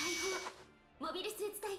財宝モビルスーツ隊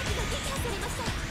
撃破されました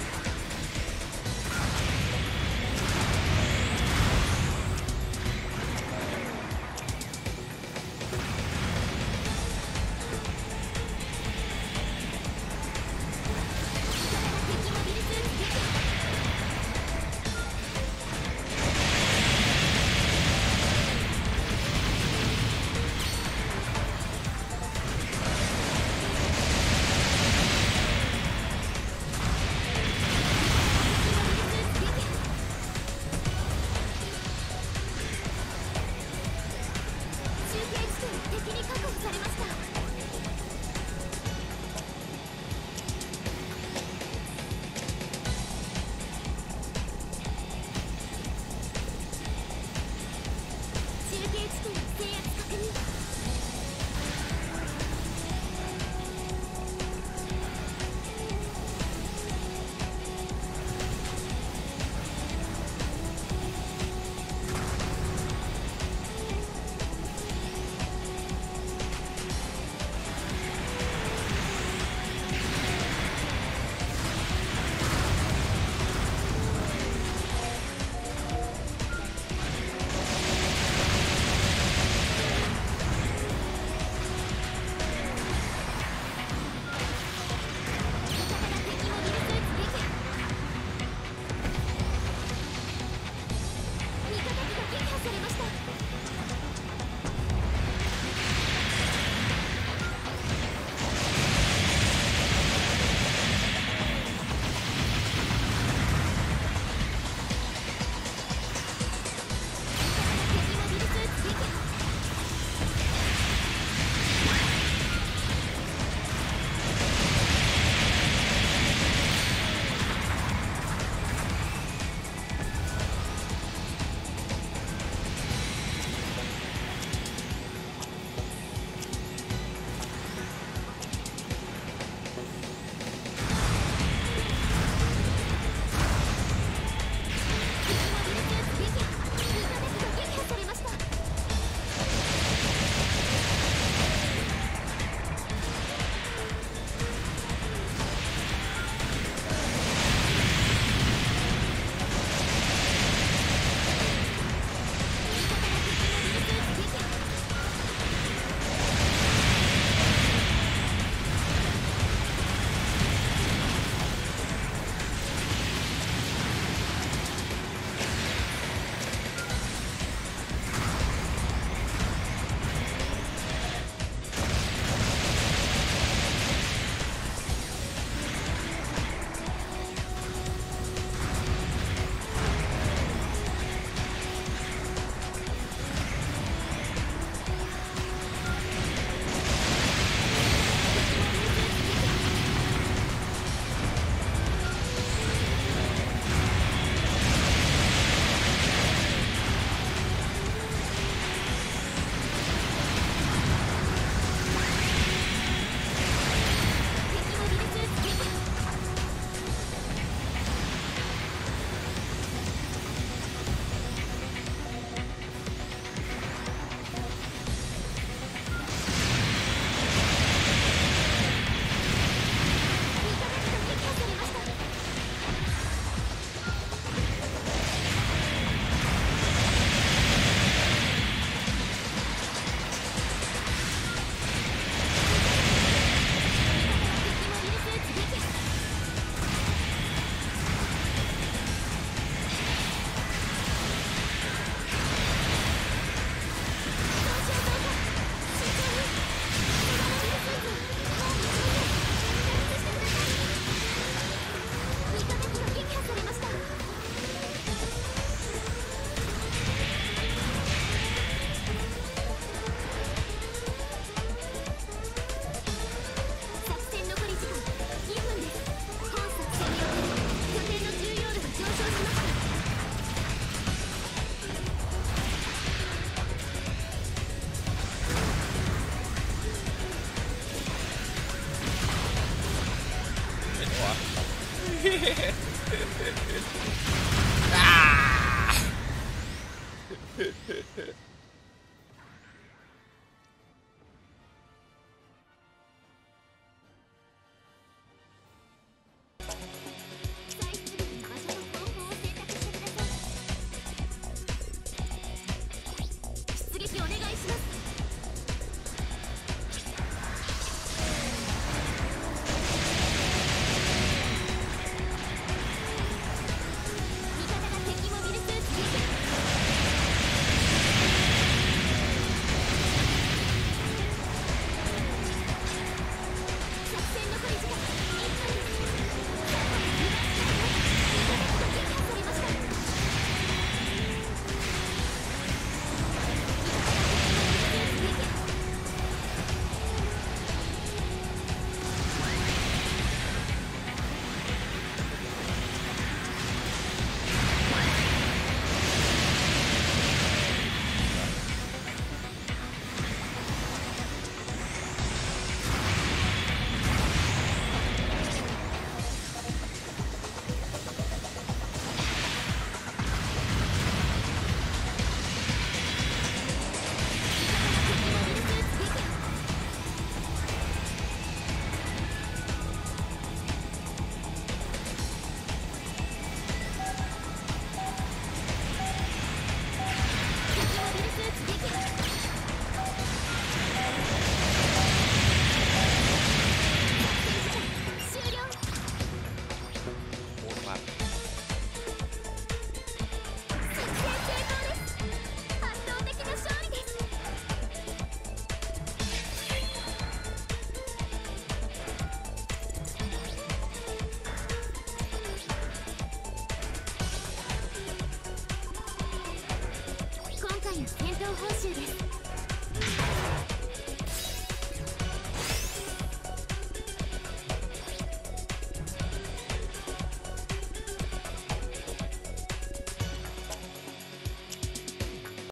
ah! 報酬です。